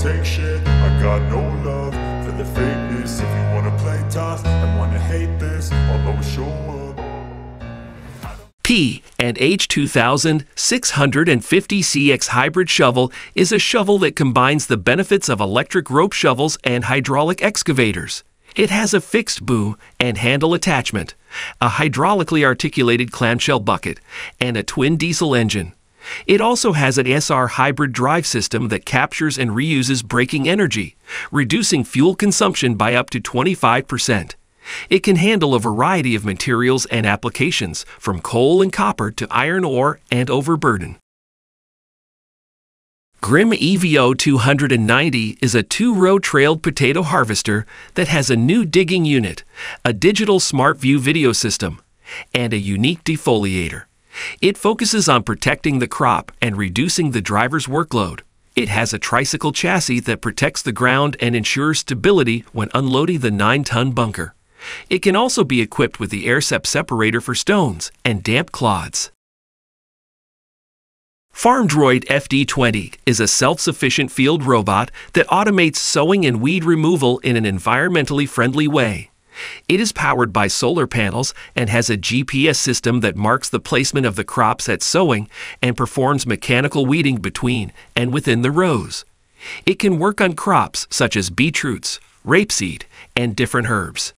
take shit. I got no love for the fakeness. If you wanna play tough and wanna hate this, I'll always show up. P and H2000 650CX hybrid shovel is a shovel that combines the benefits of electric rope shovels and hydraulic excavators. It has a fixed boom and handle attachment, a hydraulically articulated clamshell bucket, and a twin diesel engine. It also has an SR hybrid drive system that captures and reuses braking energy, reducing fuel consumption by up to 25%. It can handle a variety of materials and applications, from coal and copper to iron ore and overburden. Grimme EVO 290 is a two row trailed potato harvester that has a new digging unit, a digital smart view video system, and a unique defoliator. It focuses on protecting the crop and reducing the driver's workload. It has a tricycle chassis that protects the ground and ensures stability when unloading the 9 ton bunker. It can also be equipped with the AirSep separator for stones and damp clods. FarmDroid FD20 is a self sufficient field robot that automates sowing and weed removal in an environmentally friendly way. It is powered by solar panels and has a GPS system that marks the placement of the crops at sowing and performs mechanical weeding between and within the rows. It can work on crops such as beetroots, rapeseed, and different herbs.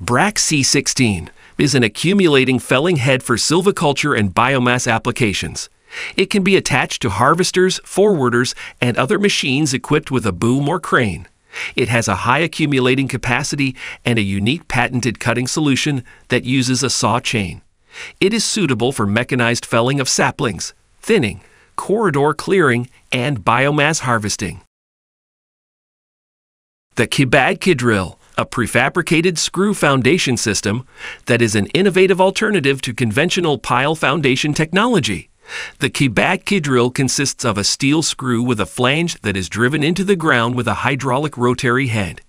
Bracke C16 is an accumulating felling head for silviculture and biomass applications. It can be attached to harvesters, forwarders, and other machines equipped with a boom or crane. It has a high accumulating capacity and a unique patented cutting solution that uses a saw chain. It is suitable for mechanized felling of saplings, thinning, corridor clearing, and biomass harvesting. The Kibag Kidrill a prefabricated screw foundation system that is an innovative alternative to conventional pile foundation technology. The Kibag Kidrill consists of a steel screw with a flange that is driven into the ground with a hydraulic rotary head.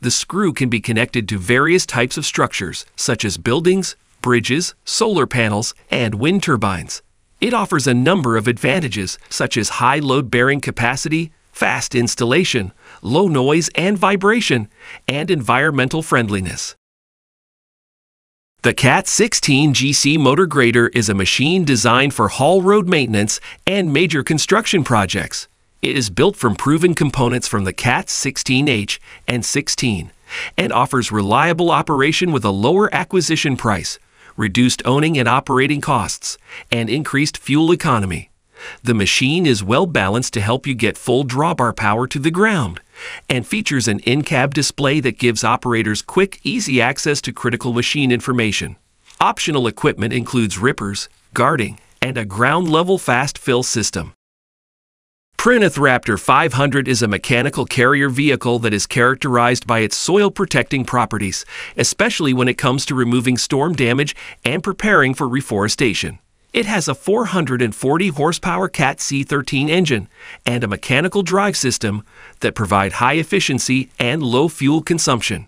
The screw can be connected to various types of structures, such as buildings, bridges, solar panels, and wind turbines. It offers a number of advantages, such as high load bearing capacity, fast installation, low noise and vibration, and environmental friendliness. The CAT 16 GC motor grader is a machine designed for haul road maintenance and major construction projects. It is built from proven components from the CAT 16H and 16 and offers reliable operation with a lower acquisition price, reduced owning and operating costs, and increased fuel economy. The machine is well balanced to help you get full drawbar power to the ground and features an in-cab display that gives operators quick, easy access to critical machine information. Optional equipment includes rippers, guarding, and a ground-level fast fill system. Prinoth Raptor 500 is a mechanical carrier vehicle that is characterized by its soil protecting properties, especially when it comes to removing storm damage and preparing for reforestation. It has a 440 horsepower CAT C13 engine and a mechanical drive system that provide high efficiency and low fuel consumption.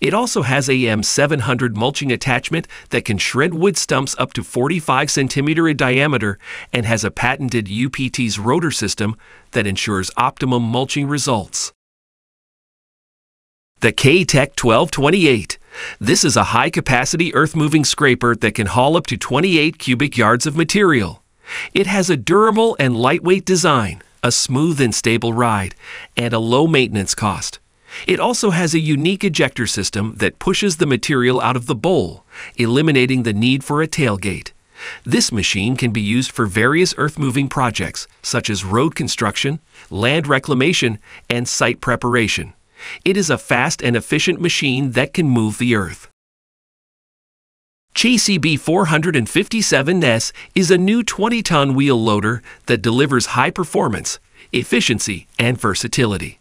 It also has a M700 mulching attachment that can shred wood stumps up to 45 centimeter in diameter and has a patented UPT's rotor system that ensures optimum mulching results. The K-Tec 1228 this is a high capacity earth moving scraper that can haul up to 28 cubic yards of material. It has a durable and lightweight design, a smooth and stable ride, and a low maintenance cost. It also has a unique ejector system that pushes the material out of the bowl, eliminating the need for a tailgate. This machine can be used for various earth moving projects, such as road construction, land reclamation, and site preparation. It is a fast and efficient machine that can move the earth. JCB 457S is a new 20 ton wheel loader that delivers high performance, efficiency, and versatility.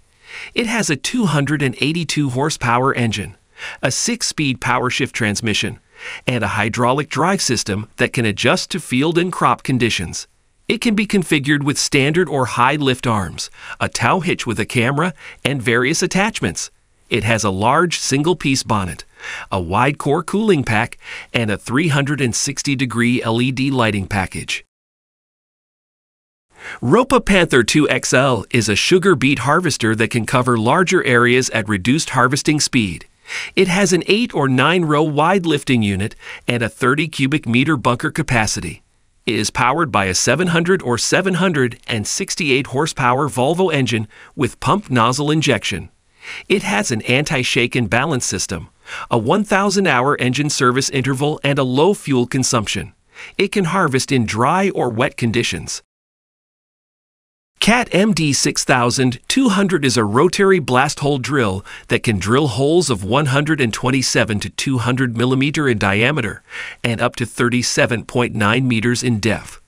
It has a 282 horsepower engine, a 6 speed power shift transmission, and a hydraulic drive system that can adjust to field and crop conditions. It can be configured with standard or high lift arms, a tow hitch with a camera, and various attachments. It has a large single piece bonnet, a wide core cooling pack, and a 360 degree LED lighting package. Ropa Panther 2 XL is a sugar beet harvester that can cover larger areas at reduced harvesting speed. It has an 8 or 9 row wide lifting unit and a 30 cubic meter bunker capacity. It is powered by a 700 or 768 horsepower Volvo engine with pump nozzle injection. It has an anti shake and balance system, a 1,000 hour engine service interval, and a low fuel consumption. It can harvest in dry or wet conditions. CAT MD 6200 is a rotary blast hole drill that can drill holes of 127 to 200 millimeter in diameter and up to 37.9 meters in depth.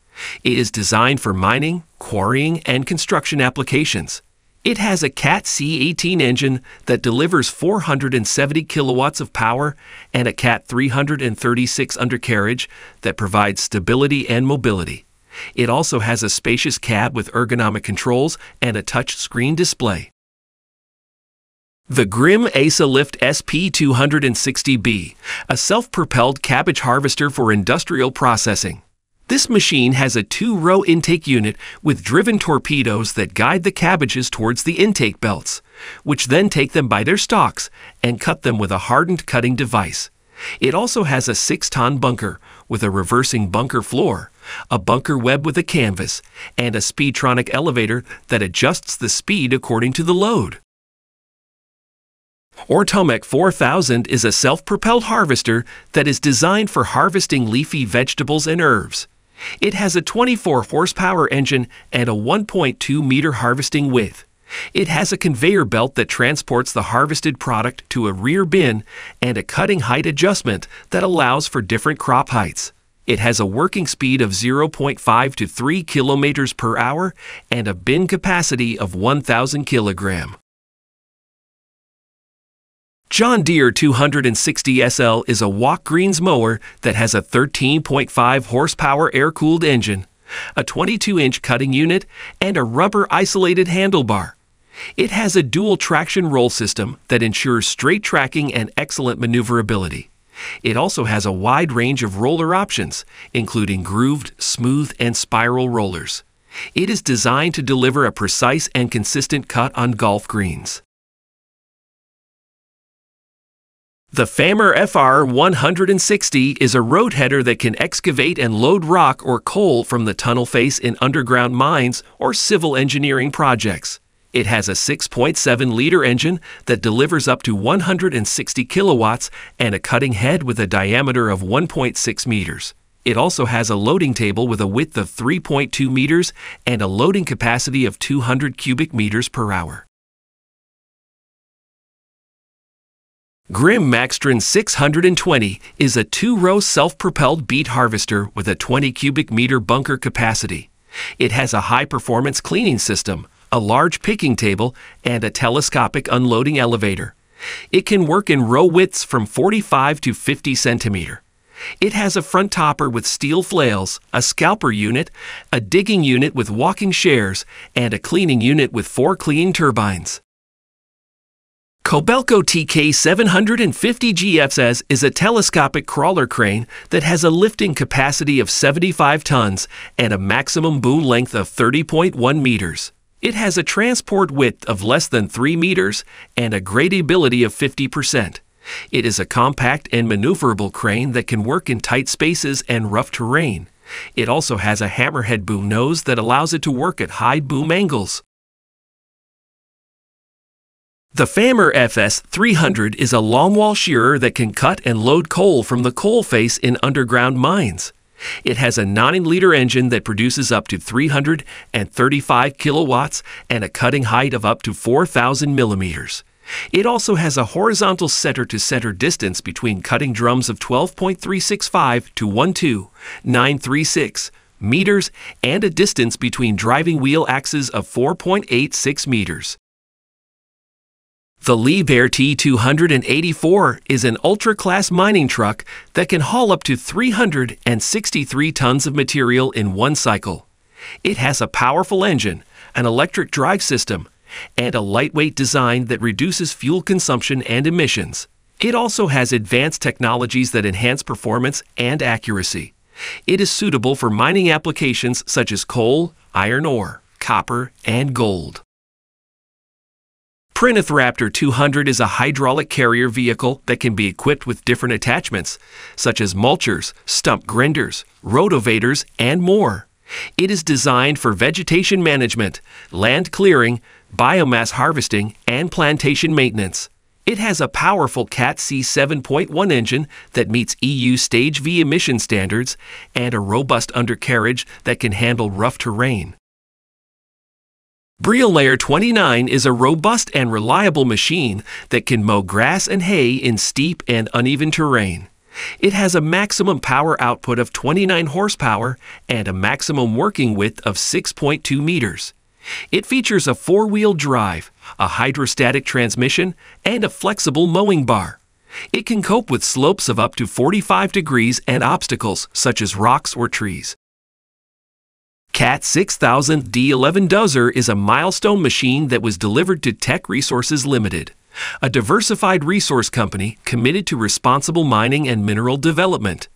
It is designed for mining, quarrying, and construction applications. It has a CAT C18 engine that delivers 470 kilowatts of power and a CAT 336 undercarriage that provides stability and mobility. It also has a spacious cab with ergonomic controls and a touch screen display. The Grimme ASA Lift SP260B, a self-propelled cabbage harvester for industrial processing. This machine has a two-row intake unit with driven torpedoes that guide the cabbages towards the intake belts, which then take them by their stalks and cut them with a hardened cutting device. It also has a 6-ton bunker with a reversing bunker floor, a bunker web with a canvas, and a Speedtronic elevator that adjusts the speed according to the load. Ortomec 4000 is a self-propelled harvester that is designed for harvesting leafy vegetables and herbs. It has a 24 horsepower engine and a 1.2 meter harvesting width. It has a conveyor belt that transports the harvested product to a rear bin and a cutting height adjustment that allows for different crop heights. It has a working speed of 0.5 to 3 kilometers per hour and a bin capacity of 1,000 kilogram. John Deere 260 SL is a walk greens mower that has a 13.5 horsepower air cooled engine, a 22 inch cutting unit, and a rubber isolated handlebar. It has a dual traction roll system that ensures straight tracking and excellent maneuverability. It also has a wide range of roller options, including grooved, smooth, and spiral rollers. It is designed to deliver a precise and consistent cut on golf greens. The Famur FR 160 is a road header that can excavate and load rock or coal from the tunnel face in underground mines or civil engineering projects. It has a 6.7 liter engine that delivers up to 160 kilowatts and a cutting head with a diameter of 1.6 meters. It also has a loading table with a width of 3.2 meters and a loading capacity of 200 cubic meters per hour. Grimme Maxtron 620 is a two-row self-propelled beet harvester with a 20 cubic meter bunker capacity. It has a high-performance cleaning system, a large picking table, and a telescopic unloading elevator. It can work in row widths from 45 to 50 centimeter. It has a front topper with steel flails, a scalper unit, a digging unit with walking shares, and a cleaning unit with four clean turbines. Kobelco TK 750 GFS is a telescopic crawler crane that has a lifting capacity of 75 tons and a maximum boom length of 30.1 meters. It has a transport width of less than 3 meters and a gradability of 50%. It is a compact and maneuverable crane that can work in tight spaces and rough terrain. It also has a hammerhead boom nose that allows it to work at high boom angles. The Famur FS 300 is a longwall shearer that can cut and load coal from the coal face in underground mines. It has a 9 liter engine that produces up to 335 kilowatts and a cutting height of up to 4,000 millimeters. It also has a horizontal center to center distance between cutting drums of 12.365 to 12.936 meters and a distance between driving wheel axes of 4.86 meters. The Liebherr T284 is an ultra class mining truck that can haul up to 363 tons of material in one cycle. It has a powerful engine, an electric drive system, and a lightweight design that reduces fuel consumption and emissions. It also has advanced technologies that enhance performance and accuracy. It is suitable for mining applications such as coal, iron ore, copper, and gold. Raptor 200 is a hydraulic carrier vehicle that can be equipped with different attachments, such as mulchers, stump grinders, rotovators, and more. It is designed for vegetation management, land clearing, biomass harvesting, and plantation maintenance. It has a powerful CAT C 7.1 engine that meets EU Stage V emission standards and a robust undercarriage that can handle rough terrain. Layer 29 is a robust and reliable machine that can mow grass and hay in steep and uneven terrain. It has a maximum power output of 29 horsepower and a maximum working width of 6.2 meters. It features a four wheel drive, a hydrostatic transmission, and a flexible mowing bar. It can cope with slopes of up to 45 degrees and obstacles such as rocks or trees. CAT 6000 D11 Dozer is a milestone machine that was delivered to Teck Resources Limited, a diversified resource company committed to responsible mining and mineral development.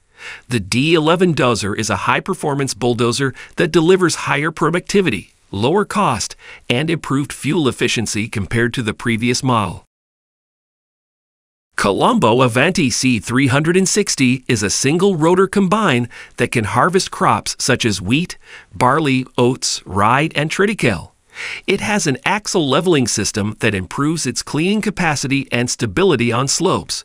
The D11 Dozer is a high performance bulldozer that delivers higher productivity, lower cost, and improved fuel efficiency compared to the previous model. Colombo Avanti C360 is a single rotor combine that can harvest crops such as wheat, barley, oats, rye, and triticale. It has an axle leveling system that improves its cleaning capacity and stability on slopes.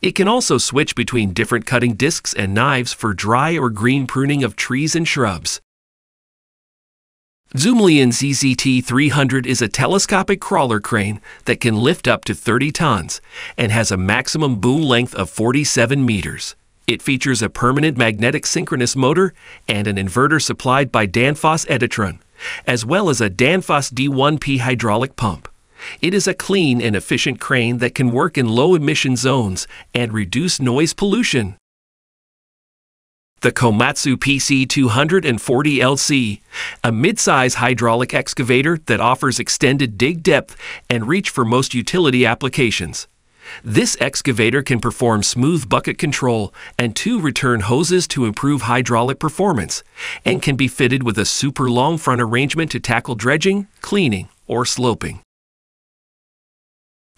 It can also switch between different cutting discs and knives for dry or green pruning of trees and shrubs. Zoomlion ZZT 300 is a telescopic crawler crane that can lift up to 30 tons and has a maximum boom length of 47 meters. It features a permanent magnetic synchronous motor and an inverter supplied by Danfoss Editron, as well as a Danfoss D1P hydraulic pump. It is a clean and efficient crane that can work in low emission zones and reduce noise pollution. The Komatsu PC240LC, a mid-size hydraulic excavator that offers extended dig depth and reach for most utility applications. This excavator can perform smooth bucket control and two return hoses to improve hydraulic performance, and can be fitted with a super long front arrangement to tackle dredging, cleaning, or sloping.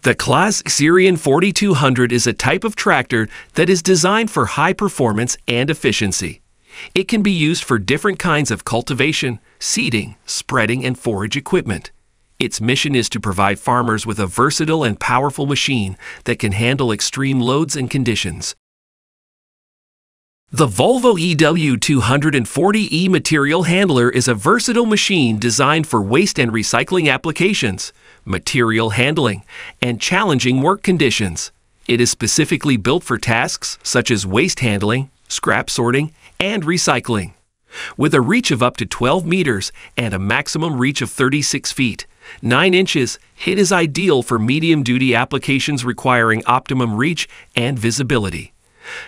The Claas Xerion 4200 is a type of tractor that is designed for high performance and efficiency. It can be used for different kinds of cultivation, seeding, spreading, and forage equipment. Its mission is to provide farmers with a versatile and powerful machine that can handle extreme loads and conditions. The Volvo EW240E material handler is a versatile machine designed for waste and recycling applications, material handling, and challenging work conditions. It is specifically built for tasks such as waste handling, scrap sorting, and recycling. With a reach of up to 12 meters and a maximum reach of 36 feet, 9 inches, it is ideal for medium duty applications requiring optimum reach and visibility.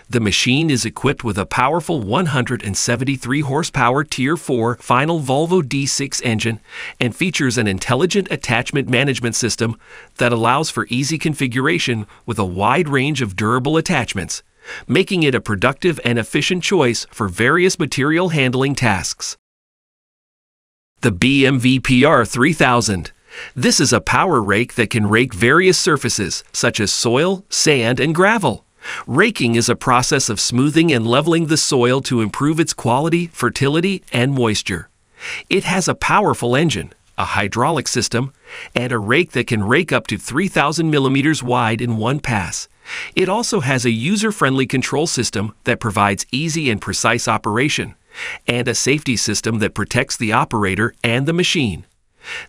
The machine is equipped with a powerful 173 horsepower Tier 4 final Volvo D6 engine and features an intelligent attachment management system that allows for easy configuration with a wide range of durable attachments, making it a productive and efficient choice for various material handling tasks. The BMVPR 3000 this is a power rake that can rake various surfaces, such as soil, sand, and gravel. Raking is a process of smoothing and leveling the soil to improve its quality, fertility, and moisture. It has a powerful engine, a hydraulic system, and a rake that can rake up to 3,000 millimeters wide in one pass. It also has a user-friendly control system that provides easy and precise operation, and a safety system that protects the operator and the machine.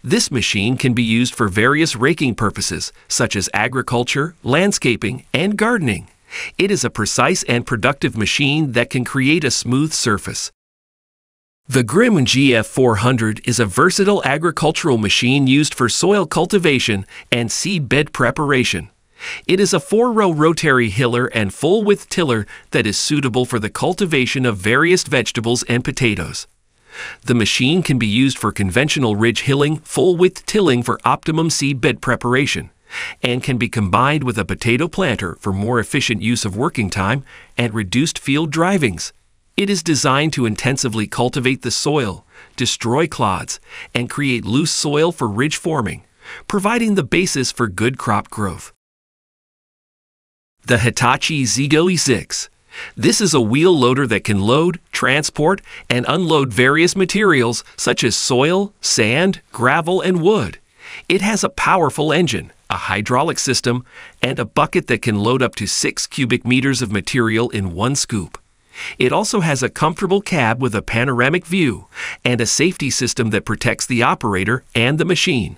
This machine can be used for various raking purposes, such as agriculture, landscaping, and gardening. It is a precise and productive machine that can create a smooth surface. The Grimme GF400 is a versatile agricultural machine used for soil cultivation and seed bed preparation. It is a four-row rotary hiller and full-width tiller that is suitable for the cultivation of various vegetables and potatoes. The machine can be used for conventional ridge hilling, full-width tilling for optimum seed bed preparation and can be combined with a potato planter for more efficient use of working time and reduced field drivings. It is designed to intensively cultivate the soil, destroy clods, and create loose soil for ridge forming, providing the basis for good crop growth. The Hitachi Zigo E6. This is a wheel loader that can load, transport, and unload various materials such as soil, sand, gravel, and wood. It has a powerful engine, a hydraulic system, and a bucket that can load up to 6 cubic meters of material in one scoop. It also has a comfortable cab with a panoramic view and a safety system that protects the operator and the machine.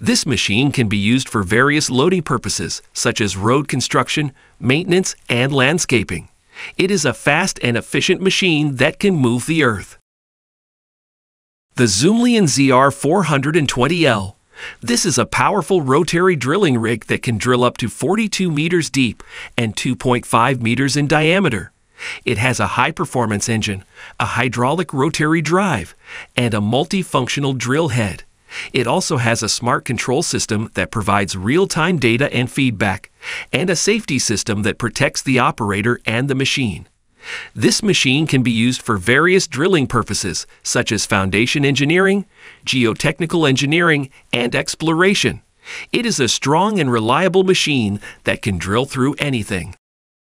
This machine can be used for various loading purposes, such as road construction, maintenance, and landscaping. It is a fast and efficient machine that can move the earth. The Zoomlion ZR 420L. This is a powerful rotary drilling rig that can drill up to 42 meters deep and 2.5 meters in diameter. It has a high performance engine, a hydraulic rotary drive, and a multifunctional drill head. It also has a smart control system that provides real time data and feedback, and a safety system that protects the operator and the machine. This machine can be used for various drilling purposes, such as foundation engineering, geotechnical engineering, and exploration. It is a strong and reliable machine that can drill through anything.